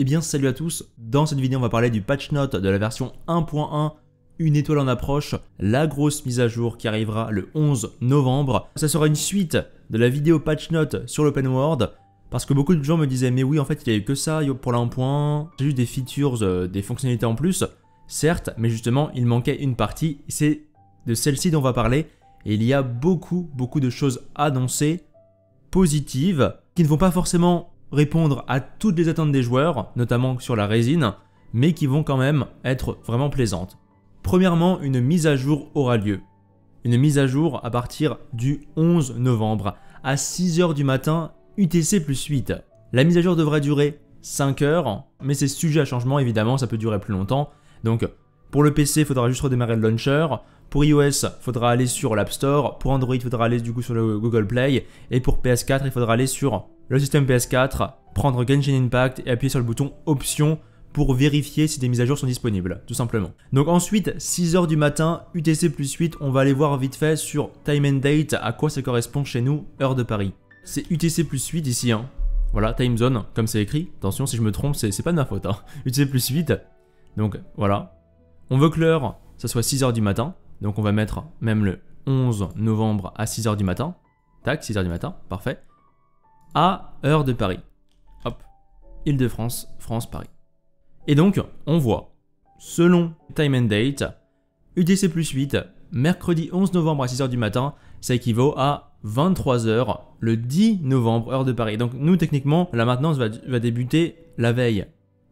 Eh bien salut à tous, dans cette vidéo on va parler du patch note de la version 1.1 une étoile en approche, la grosse mise à jour qui arrivera le 11 novembre. Ça sera une suite de la vidéo patch note sur l'open world, parce que beaucoup de gens me disaient mais oui en fait il n'y a eu que ça pour la 1.1, j'ai juste des features, euh, des fonctionnalités en plus, certes, mais justement il manquait une partie, c'est de celle-ci dont on va parler, et il y a beaucoup beaucoup de choses annoncées, positives, qui ne vont pas forcément répondre à toutes les attentes des joueurs, notamment sur la résine, mais qui vont quand même être vraiment plaisantes. Premièrement, une mise à jour aura lieu. Une mise à jour à partir du 11 novembre à 6h du matin UTC plus 8. La mise à jour devrait durer 5 heures, mais c'est sujet à changement évidemment, ça peut durer plus longtemps. Donc pour le PC, il faudra juste redémarrer le launcher. Pour iOS, il faudra aller sur l'App Store. Pour Android, il faudra aller du coup sur le Google Play. Et pour PS4, il faudra aller sur le système PS4, prendre Genshin Impact et appuyer sur le bouton Options pour vérifier si des mises à jour sont disponibles, tout simplement. Donc ensuite, 6h du matin, UTC plus 8, on va aller voir vite fait sur Time and Date à quoi ça correspond chez nous, heure de Paris. C'est UTC plus 8 ici, hein. Voilà, time zone, comme c'est écrit. Attention, si je me trompe, c'est pas de ma faute. Hein. UTC plus 8. Donc voilà. On veut que l'heure, ça soit 6h du matin. Donc on va mettre même le 11 novembre à 6h du matin. Tac, 6h du matin, parfait à heure de Paris. Hop, Île-de-France, France-Paris. Et donc, on voit, selon Time and Date, UTC plus 8, mercredi 11 novembre à 6h du matin, ça équivaut à 23h le 10 novembre, heure de Paris. Donc nous, techniquement, la maintenance va, débuter la veille,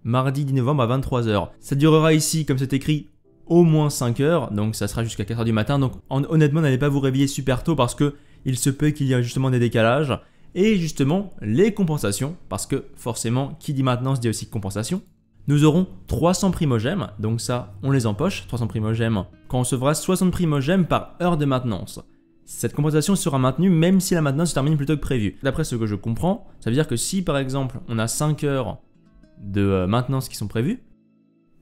mardi 10 novembre à 23h. Ça durera ici, comme c'est écrit, au moins 5 heures, donc ça sera jusqu'à 4h du matin. Donc honnêtement, n'allez pas vous réveiller super tôt parce que il se peut qu'il y ait justement des décalages et justement les compensations, parce que forcément, qui dit maintenance dit aussi compensation. Nous aurons 300 primogèmes, donc ça, on les empoche, 300 primogèmes, quand on recevra 60 primogèmes par heure de maintenance. Cette compensation sera maintenue même si la maintenance se termine plus tôt que prévu. D'après ce que je comprends, ça veut dire que si par exemple on a 5 heures de euh, maintenance qui sont prévues,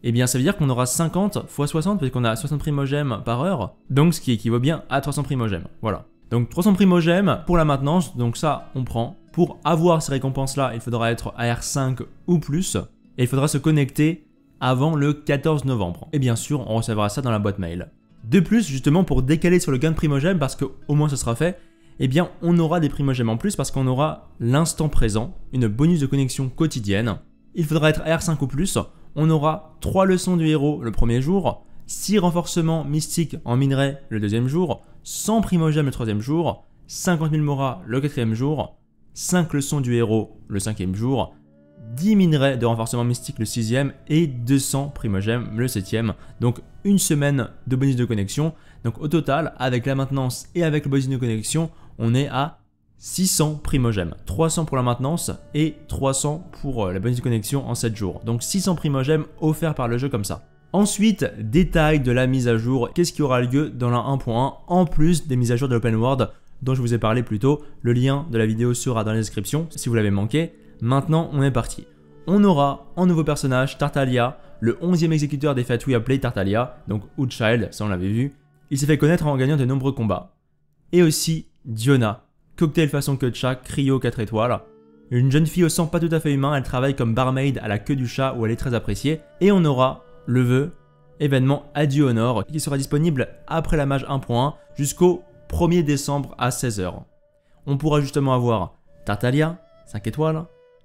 eh bien ça veut dire qu'on aura 50 x 60 parce qu'on a 60 primogèmes par heure, donc ce qui équivaut bien à 300 primogèmes. Voilà. Donc 300 primogèmes pour la maintenance, donc ça on prend. Pour avoir ces récompenses-là, il faudra être AR5 ou plus, et il faudra se connecter avant le 14 novembre. Et bien sûr, on recevra ça dans la boîte mail. De plus, justement pour décaler sur le gain de primogèmes, parce qu'au moins ce sera fait, eh bien on aura des primogèmes en plus parce qu'on aura l'instant présent, une bonus de connexion quotidienne. Il faudra être AR5 ou plus, on aura 3 leçons du héros le premier jour, 6 renforcements mystiques en minerai le deuxième jour, 100 primogèmes le troisième jour, 50 000 moras le quatrième jour, 5 leçons du héros le cinquième jour, 10 minerais de renforcement mystique le sixième et 200 primogèmes le septième. Donc une semaine de bonus de connexion. Donc au total, avec la maintenance et avec le bonus de connexion, on est à 600 primogèmes. 300 pour la maintenance et 300 pour euh, la bonus de connexion en 7 jours. Donc 600 primogèmes offerts par le jeu comme ça. Ensuite, détail de la mise à jour, qu'est-ce qui aura lieu dans la 1.1 en plus des mises à jour de l'open world dont je vous ai parlé plus tôt. Le lien de la vidéo sera dans la description si vous l'avez manqué. Maintenant, on est parti. On aura un nouveau personnage, Tartalia, le 11e exécuteur des Fatui appelé Tartalia, donc Child, ça on l'avait vu. Il s'est fait connaître en gagnant de nombreux combats. Et aussi Diona, cocktail façon queue chat, cryo 4 étoiles. Une jeune fille au sang pas tout à fait humain, elle travaille comme barmaid à la queue du chat où elle est très appréciée. Et on aura le vœu, événement Adieu Honor, qui sera disponible après la mage 1.1 jusqu'au 1er décembre à 16h. On pourra justement avoir Tartalia, 5 étoiles,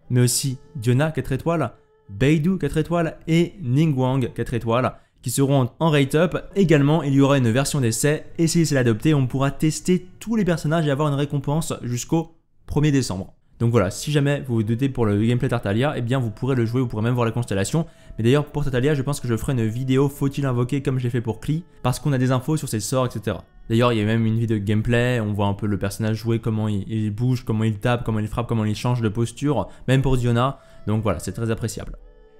mais aussi Diona, 4 étoiles, Beidou, 4 étoiles, et Ningguang, 4 étoiles, qui seront en rate-up. Également, il y aura une version d'essai, et si c'est on pourra tester tous les personnages et avoir une récompense jusqu'au 1er décembre. Donc voilà, si jamais vous vous doutez pour le gameplay Tartalia, eh bien vous pourrez le jouer, vous pourrez même voir la constellation. Mais d'ailleurs pour Tartalia, je pense que je ferai une vidéo faut-il invoquer comme j'ai fait pour Klee, parce qu'on a des infos sur ses sorts, etc. D'ailleurs, il y a même une vidéo de gameplay, on voit un peu le personnage jouer, comment il, bouge, comment il tape, comment il frappe, comment il change de posture, même pour Diona. Donc voilà, c'est très appréciable.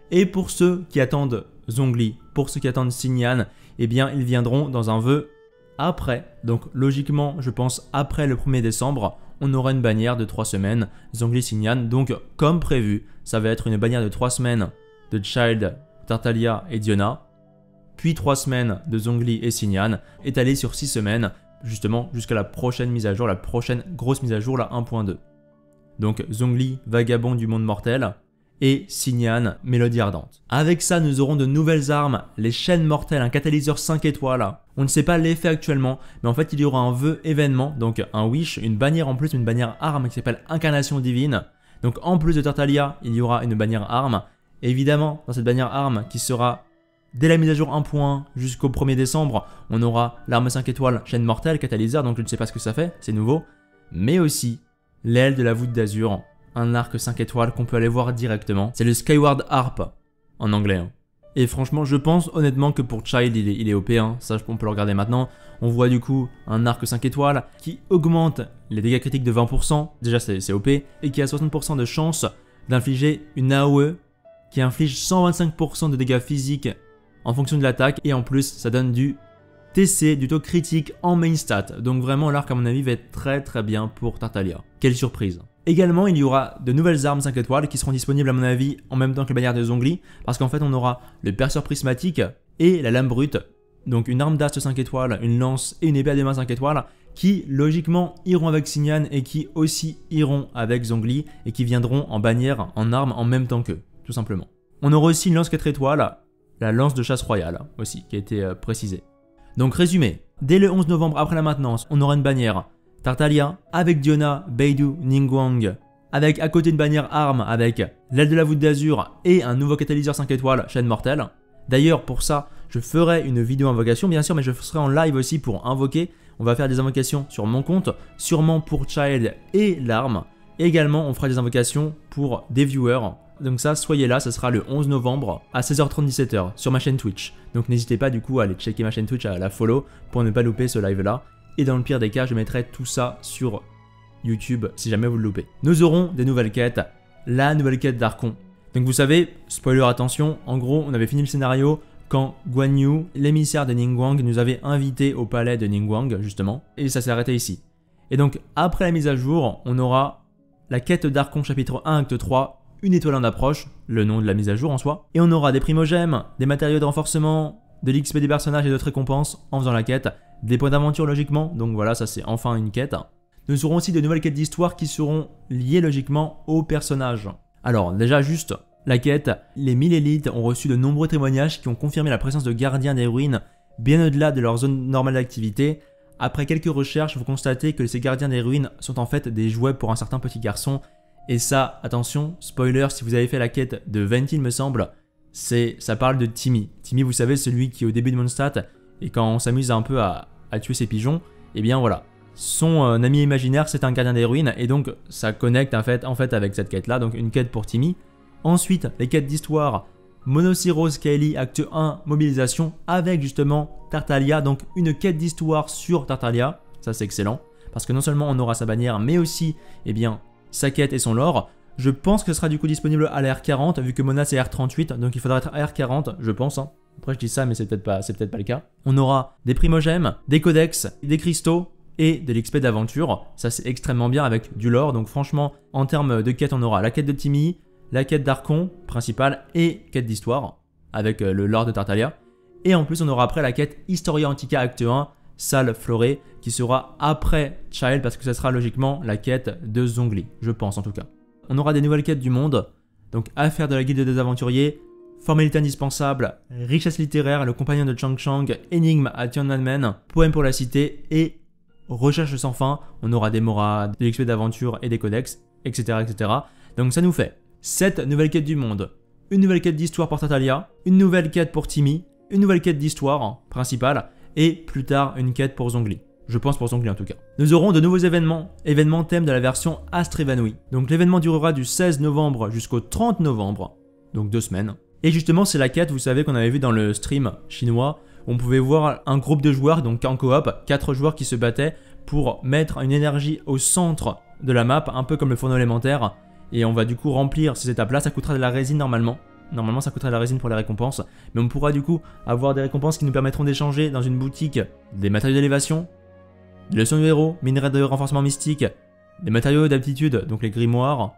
Et pour ceux qui attendent Zongli, pour ceux qui attendent Signan, eh bien ils viendront dans un vœu après. Donc logiquement, je pense après le 1er décembre, on aura une bannière de 3 semaines, Zongli Signan. Donc, comme prévu, ça va être une bannière de 3 semaines de Child, Tartalia et Diona, puis 3 semaines de Zongli et Signan, étalées sur 6 semaines, justement jusqu'à la prochaine mise à jour, la prochaine grosse mise à jour, la 1.2. Donc Zongli, vagabond du monde mortel, et Signan, Mélodie Ardente. Avec ça, nous aurons de nouvelles armes, les chaînes mortelles, un catalyseur 5 étoiles. On ne sait pas l'effet actuellement, mais en fait il y aura un vœu événement, donc un wish, une bannière en plus, une bannière arme qui s'appelle Incarnation Divine. Donc en plus de Tartalia, il y aura une bannière arme. évidemment, dans cette bannière arme qui sera Dès la mise à jour 1.1 jusqu'au 1er décembre, on aura l'arme 5 étoiles chaîne mortelle, catalyseur, donc je ne sais pas ce que ça fait, c'est nouveau. Mais aussi l'aile de la voûte d'azur, un arc 5 étoiles qu'on peut aller voir directement. C'est le Skyward Harp en anglais. Hein. Et franchement, je pense honnêtement que pour Child, il est, il est OP, hein. ça on peut le regarder maintenant. On voit du coup un arc 5 étoiles qui augmente les dégâts critiques de 20%, déjà c'est OP, et qui a 60% de chance d'infliger une AOE qui inflige 125% de dégâts physiques en fonction de l'attaque, et en plus ça donne du TC, du taux critique en main stat. Donc vraiment l'arc à mon avis va être très très bien pour Tartalia. Quelle surprise Également, il y aura de nouvelles armes 5 étoiles qui seront disponibles à mon avis en même temps que les bannières de Zongli, parce qu'en fait on aura le perceur prismatique et la lame brute, donc une arme d'ast 5 étoiles, une lance et une épée à deux mains 5 étoiles, qui logiquement iront avec Signan et qui aussi iront avec Zongli et qui viendront en bannière, en arme en même temps qu'eux, tout simplement. On aura aussi une lance 4 étoiles, la lance de chasse royale aussi, qui a été euh, précisée. Donc résumé, dès le 11 novembre après la maintenance, on aura une bannière Tartalia, avec Diona, Beidou, Ningguang, avec à côté une bannière arme avec l'aile de la voûte d'azur et un nouveau catalyseur 5 étoiles chaîne mortelle. D'ailleurs pour ça je ferai une vidéo invocation bien sûr mais je serai en live aussi pour invoquer. On va faire des invocations sur mon compte, sûrement pour Child et l'arme. Également on fera des invocations pour des viewers. Donc ça soyez là, ça sera le 11 novembre à 16h30 17h sur ma chaîne Twitch. Donc n'hésitez pas du coup à aller checker ma chaîne Twitch, à la follow pour ne pas louper ce live là. Et dans le pire des cas, je mettrai tout ça sur YouTube si jamais vous le loupez. Nous aurons des nouvelles quêtes. La nouvelle quête d'Archon. Donc vous savez, spoiler attention, en gros, on avait fini le scénario quand Guan Yu, l'émissaire de Ningguang, nous avait invités au palais de Ningguang, justement, et ça s'est arrêté ici. Et donc, après la mise à jour, on aura la quête d'Archon chapitre 1, acte 3, une étoile en approche, le nom de la mise à jour en soi, et on aura des primogèmes, des matériaux de renforcement, de l'XP des personnages et d'autres récompenses en faisant la quête, des points d'aventure logiquement, donc voilà, ça c'est enfin une quête. Nous aurons aussi de nouvelles quêtes d'histoire qui seront liées logiquement aux personnages. Alors déjà juste la quête, les 1000 élites ont reçu de nombreux témoignages qui ont confirmé la présence de gardiens des ruines bien au-delà de leur zone normale d'activité. Après quelques recherches, vous constatez que ces gardiens des ruines sont en fait des jouets pour un certain petit garçon. Et ça, attention, spoiler, si vous avez fait la quête de Ventil me semble, c'est ça parle de Timmy. Timmy, vous savez, celui qui au début de Mondstadt et quand on s'amuse un peu à, tuer ses pigeons, eh bien voilà. Son euh, ami imaginaire, c'est un gardien des ruines, et donc ça connecte en fait, avec cette quête-là, donc une quête pour Timmy. Ensuite, les quêtes d'histoire, Monocyrose Kaeli, acte 1, mobilisation, avec justement Tartalia, donc une quête d'histoire sur Tartalia, ça c'est excellent, parce que non seulement on aura sa bannière, mais aussi, eh bien, sa quête et son lore. Je pense que ce sera du coup disponible à la R40, vu que Mona c'est R38, donc il faudra être à R40, je pense. Hein. Après, je dis ça, mais c'est peut-être pas, le cas. On aura des primogèmes, des codex, des cristaux et de l'XP d'aventure. Ça, c'est extrêmement bien avec du lore. Donc, franchement, en termes de quête, on aura la quête de Timmy, la quête d'Archon principale et quête d'histoire avec euh, le lore de Tartalia. Et en plus, on aura après la quête Historia Antica Acte 1, Salle Florée, qui sera après Child parce que ça sera logiquement la quête de Zongli, je pense en tout cas. On aura des nouvelles quêtes du monde, donc affaire de la guilde des aventuriers, Formalité indispensable, richesse littéraire, le compagnon de Chang Chang, énigme à Tiananmen, poème pour la cité et recherche sans fin. On aura des morades, de l'XP d'aventure et des codex, etc., etc. Donc ça nous fait 7 nouvelles quêtes du monde, une nouvelle quête d'histoire pour Tatalia, une nouvelle quête pour Timmy, une nouvelle quête d'histoire principale et plus tard une quête pour Zongli. Je pense pour Zongli en tout cas. Nous aurons de nouveaux événements, événements thème de la version Astre évanouie. Donc l'événement durera du 16 novembre jusqu'au 30 novembre, donc deux semaines. Et justement, c'est la quête, vous savez, qu'on avait vu dans le stream chinois. On pouvait voir un groupe de joueurs, donc en coop, quatre joueurs qui se battaient pour mettre une énergie au centre de la map, un peu comme le fourneau élémentaire. Et on va du coup remplir ces étapes-là. Ça coûtera de la résine normalement. Normalement, ça coûtera de la résine pour les récompenses. Mais on pourra du coup avoir des récompenses qui nous permettront d'échanger dans une boutique des matériaux d'élévation, des leçons de héros, minerais de renforcement mystique, des matériaux d'aptitude, donc les grimoires,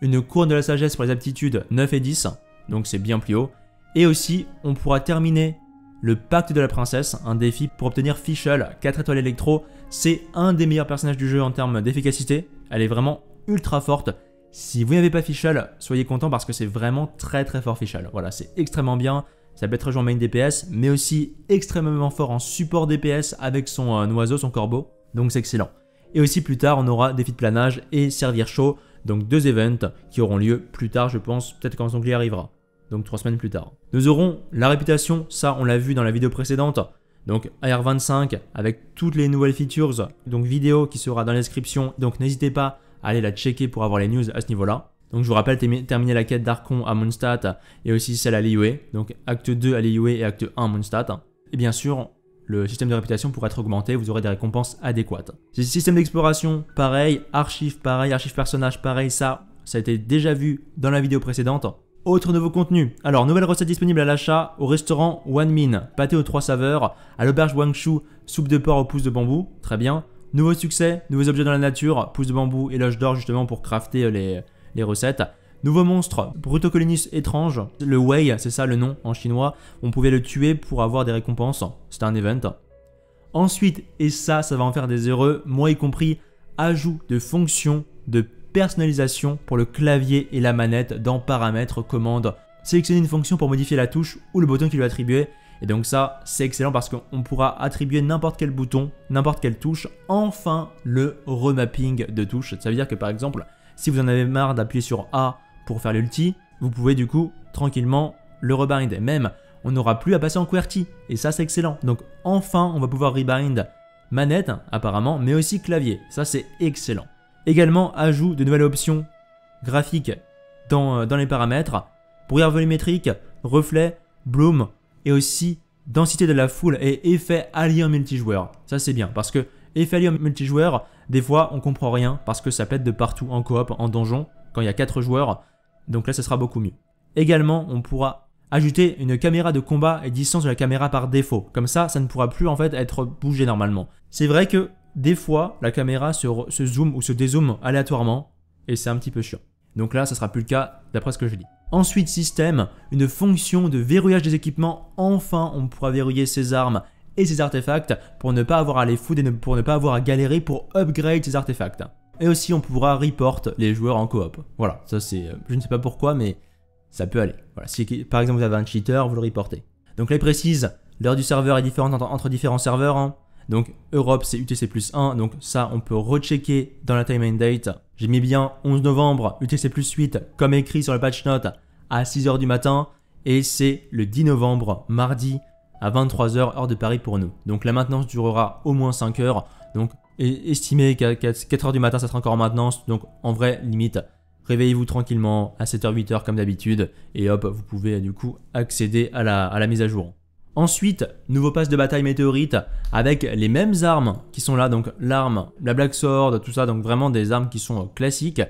une couronne de la sagesse pour les aptitudes 9 et 10, donc c'est bien plus haut. Et aussi, on pourra terminer le pacte de la princesse, un défi pour obtenir Fischl, 4 étoiles électro. C'est un des meilleurs personnages du jeu en termes d'efficacité. Elle est vraiment ultra forte. Si vous n'avez pas Fischl, soyez content parce que c'est vraiment très très fort Fischl. Voilà, c'est extrêmement bien. Ça peut être joué en main DPS, mais aussi extrêmement fort en support DPS avec son euh, oiseau, son corbeau. Donc c'est excellent. Et aussi plus tard, on aura défi de planage et servir chaud. Donc deux events qui auront lieu plus tard, je pense, peut-être quand Zongli arrivera. Donc trois semaines plus tard. Nous aurons la réputation, ça on l'a vu dans la vidéo précédente. Donc AR25 avec toutes les nouvelles features, donc vidéo qui sera dans la description. Donc n'hésitez pas à aller la checker pour avoir les news à ce niveau-là. Donc je vous rappelle, terminer la quête d'Archon à Mondstadt et aussi celle à Liyue. Donc acte 2 à Liyue et acte 1 à Mondstadt. Et bien sûr, le système de réputation pourra être augmenté, vous aurez des récompenses adéquates. Système d'exploration, pareil, archive, pareil, archive personnage, pareil, ça, ça a été déjà vu dans la vidéo précédente. Autre nouveau contenu. Alors, nouvelle recette disponible à l'achat au restaurant One Min. Pâté aux trois saveurs, à l'auberge Wangshu, soupe de porc aux pousses de bambou. Très bien. Nouveau succès, nouveaux objets dans la nature, pousses de bambou et loge d'or justement pour crafter les, les recettes. Nouveau monstre, Brutocolinus étrange, le Wei, c'est ça le nom en chinois, on pouvait le tuer pour avoir des récompenses, c'était un event. Ensuite, et ça, ça va en faire des heureux, moi y compris, ajout de fonctions de personnalisation pour le clavier et la manette dans paramètres, commandes. Sélectionner une fonction pour modifier la touche ou le bouton qui lui est attribué. Et donc ça, c'est excellent parce qu'on pourra attribuer n'importe quel bouton, n'importe quelle touche, enfin le remapping de touche. Ça veut dire que par exemple, si vous en avez marre d'appuyer sur A pour faire l'ulti, vous pouvez du coup tranquillement le rebind. Même, on n'aura plus à passer en QWERTY. Et ça, c'est excellent. Donc enfin, on va pouvoir rebind manette, apparemment, mais aussi clavier. Ça, c'est excellent. Également, ajout de nouvelles options graphiques dans, euh, les paramètres. Brouillard volumétrique, reflet, bloom, et aussi densité de la foule et effet allié multijoueur. Ça, c'est bien, parce que effet allié multijoueur, des fois, on comprend rien, parce que ça pète de partout en coop, en donjon, quand il y a 4 joueurs. Donc là, ce sera beaucoup mieux. Également, on pourra ajouter une caméra de combat et distance de la caméra par défaut. Comme ça, ça ne pourra plus en fait être bougé normalement. C'est vrai que des fois, la caméra se, zoome ou se dézoome aléatoirement et c'est un petit peu chiant. Donc là, ça sera plus le cas d'après ce que je dis. Ensuite, système, une fonction de verrouillage des équipements. Enfin, on pourra verrouiller ses armes et ses artefacts pour ne pas avoir à les foutre et pour ne pas avoir à galérer pour upgrade ses artefacts. Et aussi, on pourra report les joueurs en coop. Voilà, ça c'est. Euh, je ne sais pas pourquoi, mais ça peut aller. Voilà, si par exemple vous avez un cheater, vous le reportez. Donc là, il précise l'heure du serveur est différente entre, différents serveurs. Hein. Donc Europe, c'est UTC plus 1. Donc ça, on peut rechecker dans la time and date. J'ai mis bien 11 novembre, UTC plus 8, comme écrit sur le patch note, à 6h du matin. Et c'est le 10 novembre, mardi, à 23h, heure de Paris pour nous. Donc la maintenance durera au moins 5 heures. Donc estimez qu'à 4h du matin, ça sera encore en maintenance. Donc en vrai, limite, réveillez-vous tranquillement à 7h, 8h comme d'habitude. Et hop, vous pouvez du coup accéder à la, à la mise à jour. Ensuite, nouveau pass de bataille météorite avec les mêmes armes qui sont là, donc l'arme, la Black Sword, tout ça, donc vraiment des armes qui sont classiques.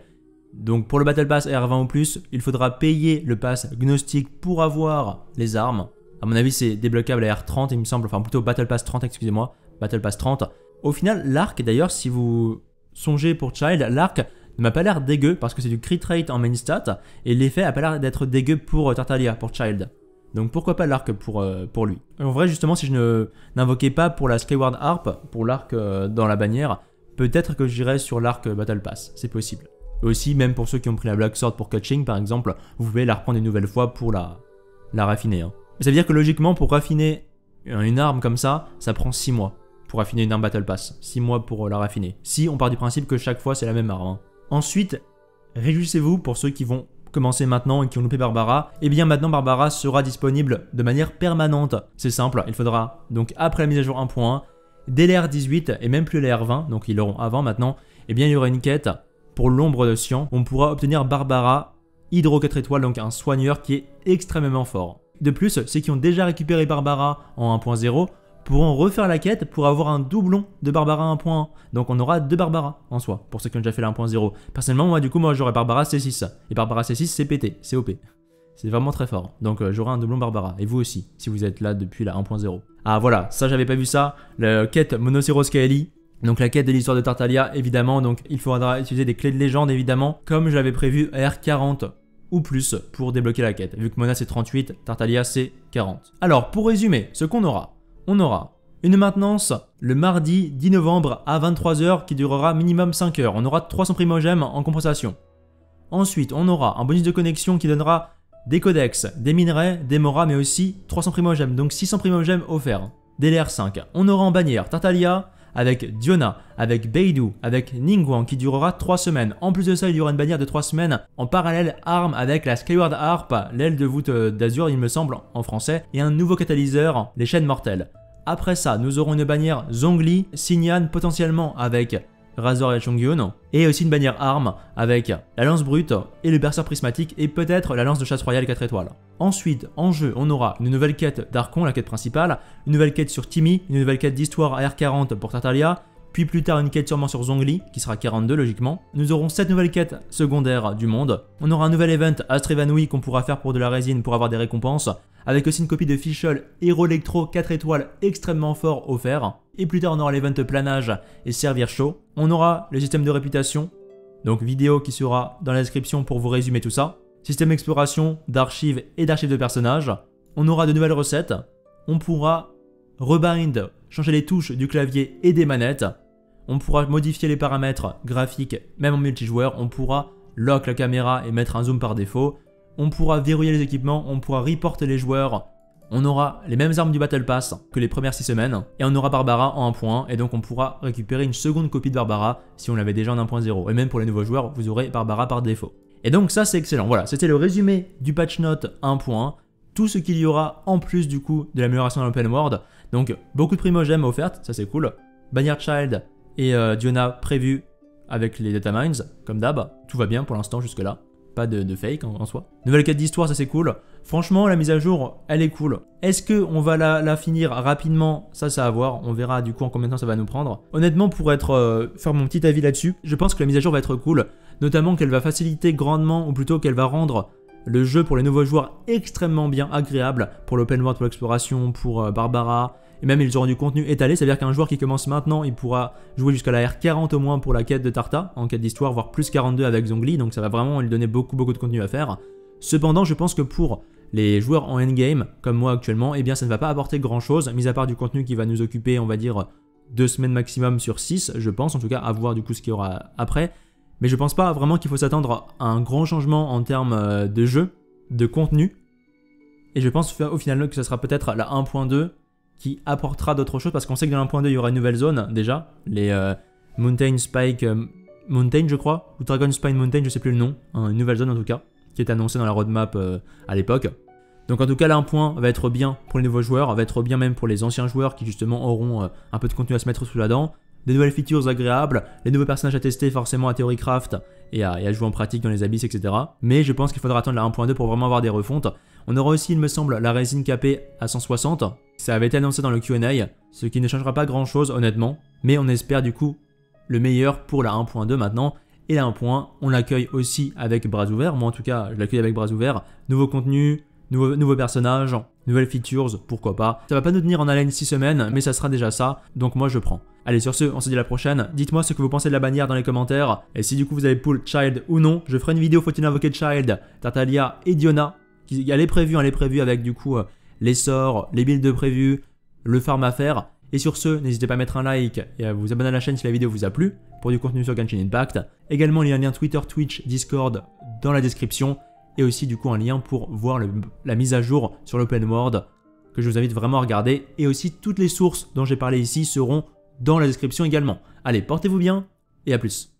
Donc pour le Battle Pass R20 ou plus, il faudra payer le pass Gnostic pour avoir les armes. À mon avis, c'est débloquable à R30, il me semble, enfin plutôt Battle Pass 30, excusez-moi, Battle Pass 30. Au final, l'arc, d'ailleurs, si vous songez pour Child, l'arc ne m'a pas l'air dégueu parce que c'est du crit rate en main stat et l'effet a pas l'air d'être dégueu pour Tartalia, pour Child. Donc pourquoi pas l'arc pour, euh, lui En vrai, justement, si je n'invoquais pas pour la Skyward Harp, pour l'arc euh, dans la bannière, peut-être que j'irais sur l'arc Battle Pass, c'est possible. aussi, même pour ceux qui ont pris la Black Sword pour Catching, par exemple, vous pouvez la reprendre une nouvelle fois pour la, la raffiner. Hein. Ça veut dire que logiquement, pour raffiner une arme comme ça, ça prend 6 mois pour raffiner une arme Battle Pass. 6 mois pour euh, la raffiner. Si on part du principe que chaque fois c'est la même arme. Hein. Ensuite, réjouissez-vous pour ceux qui vont commencer maintenant et qui ont loupé Barbara, eh bien maintenant Barbara sera disponible de manière permanente. C'est simple, il faudra donc après la mise à jour 1.1, dès l'ère 18 et même plus l'ère 20, donc ils l'auront avant maintenant, eh bien il y aura une quête pour l'ombre de Sion. On pourra obtenir Barbara Hydro 4 étoiles, donc un soigneur qui est extrêmement fort. De plus, ceux qui ont déjà récupéré Barbara en 1.0 pourront refaire la quête pour avoir un doublon de Barbara 1.1. Donc on aura deux Barbara en soi, pour ceux qui ont déjà fait la 1.0. Personnellement, moi du coup, moi j'aurai Barbara C6. Et Barbara C6, c'est pété, c'est OP. C'est vraiment très fort. Donc euh, j'aurai un doublon Barbara. Et vous aussi, si vous êtes là depuis la 1.0. Ah voilà, ça j'avais pas vu ça. La quête Monoceros Kaeli. Donc la quête de l'histoire de Tartalia, évidemment. Donc il faudra utiliser des clés de légende, évidemment. Comme je l'avais prévu R40 ou plus pour débloquer la quête. Vu que Mona c'est 38, Tartalia c'est 40. Alors pour résumer, ce qu'on aura on aura une maintenance le mardi 10 novembre à 23h qui durera minimum 5 heures. On aura 300 primogèmes en compensation. Ensuite, on aura un bonus de connexion qui donnera des codex, des minerais, des moras, mais aussi 300 primogèmes, donc 600 primogèmes offerts. Dès l'R5, on aura en bannière Tartalia, avec Diona, avec Beidou, avec Ningguang qui durera 3 semaines. En plus de ça, il y aura une bannière de 3 semaines en parallèle ARM avec la Skyward Harp, l'aile de voûte d'Azur il me semble en français, et un nouveau catalyseur, les chaînes mortelles. Après ça, nous aurons une bannière Zhongli, Xinyan potentiellement avec Razor et Chongyun, et aussi une bannière arme avec la lance brute et le berserk prismatique et peut-être la lance de chasse royale 4 étoiles. Ensuite, en jeu, on aura une nouvelle quête d'Archon, la quête principale, une nouvelle quête sur Timmy, une nouvelle quête d'histoire à R40 pour Tartalia, puis plus tard une quête sûrement sur Zhongli, qui sera 42 logiquement. Nous aurons 7 nouvelles quêtes secondaires du monde. On aura un nouvel event Astre qu'on pourra faire pour de la résine pour avoir des récompenses, avec aussi une copie de Fischl Hero Electro 4 étoiles extrêmement fort offert. Et plus tard on aura l'event planage et servir chaud. On aura le système de réputation, donc vidéo qui sera dans la description pour vous résumer tout ça. Système d'exploration, d'archives et d'archives de personnages. On aura de nouvelles recettes. On pourra rebind, changer les touches du clavier et des manettes. On pourra modifier les paramètres graphiques, même en multijoueur. On pourra lock la caméra et mettre un zoom par défaut on pourra verrouiller les équipements, on pourra reporter les joueurs, on aura les mêmes armes du Battle Pass que les premières 6 semaines, et on aura Barbara en 1.1, et donc on pourra récupérer une seconde copie de Barbara si on l'avait déjà en 1.0. Et même pour les nouveaux joueurs, vous aurez Barbara par défaut. Et donc ça c'est excellent. Voilà, c'était le résumé du patch note 1.1, tout ce qu'il y aura en plus du coup de l'amélioration dans l'open world. Donc beaucoup de primogèmes offertes, ça c'est cool. Bannier Child et euh, Diona prévus avec les datamines, comme d'hab. Tout va bien pour l'instant jusque là pas de, fake en, soi. Nouvelle quête d'histoire, ça c'est cool. Franchement, la mise à jour, elle est cool. Est-ce que on va la, finir rapidement? Ça, c'est à voir. On verra du coup en combien de temps ça va nous prendre. Honnêtement, pour être euh, faire mon petit avis là-dessus, je pense que la mise à jour va être cool. Notamment qu'elle va faciliter grandement, ou plutôt qu'elle va rendre le jeu pour les nouveaux joueurs extrêmement bien agréable pour l'open world, pour l'exploration, pour euh, Barbara, et même ils auront du contenu étalé, c'est-à-dire qu'un joueur qui commence maintenant, il pourra jouer jusqu'à la R40 au moins pour la quête de Tarta, en quête d'histoire, voire plus 42 avec Zongli, donc ça va vraiment lui donner beaucoup beaucoup de contenu à faire. Cependant, je pense que pour les joueurs en endgame, comme moi actuellement, eh bien ça ne va pas apporter grand-chose, mis à part du contenu qui va nous occuper, on va dire, deux semaines maximum sur 6, je pense, en tout cas, à voir du coup ce qu'il y aura après. Mais je pense pas vraiment qu'il faut s'attendre à un grand changement en termes euh, de jeu, de contenu. Et je pense au final que ce sera peut-être la 1.2 qui apportera d'autres choses parce qu'on sait que dans 1.2 il y aura une nouvelle zone déjà, les euh, Mountain Spike euh, Mountain je crois, ou Dragon Spine Mountain, je sais plus le nom, hein, une nouvelle zone en tout cas, qui est annoncée dans la roadmap euh, à l'époque. Donc en tout cas là un point va être bien pour les nouveaux joueurs, va être bien même pour les anciens joueurs qui justement auront un peu de contenu à se mettre sous la dent, des nouvelles features agréables, les nouveaux personnages à tester forcément à Theorycraft et à, et à jouer en pratique dans les abysses etc. Mais je pense qu'il faudra attendre la 1.2 pour vraiment avoir des refontes. On aura aussi, il me semble, la résine capée à 160. Ça avait été annoncé dans le Q&A, ce qui ne changera pas grand chose honnêtement, mais on espère du coup le meilleur pour la 1.2 maintenant. Et la 1.1, on l'accueille aussi avec bras ouverts, moi en tout cas je l'accueille avec bras ouverts. Nouveau contenu, nouveaux, nouveaux personnages, nouvelles features, pourquoi pas. Ça va pas nous tenir en haleine 6 semaines, mais ça sera déjà ça, donc moi je prends. Allez sur ce, on se dit à la prochaine. Dites-moi ce que vous pensez de la bannière dans les commentaires. Et si du coup vous avez pull Child ou non, je ferai une vidéo faut-il invoquer Child, Tartalia et Diona elle est prévue, elle est prévue avec du coup euh, les sorts, les builds prévus, le farm à faire. Et sur ce, n'hésitez pas à mettre un like et à vous abonner à la chaîne si la vidéo vous a plu pour du contenu sur Genshin Impact. Également, il y a un lien Twitter, Twitch, Discord dans la description et aussi du coup un lien pour voir la mise à jour sur l'open world que je vous invite vraiment à regarder. Et aussi toutes les sources dont j'ai parlé ici seront dans la description également. Allez, portez-vous bien et à plus.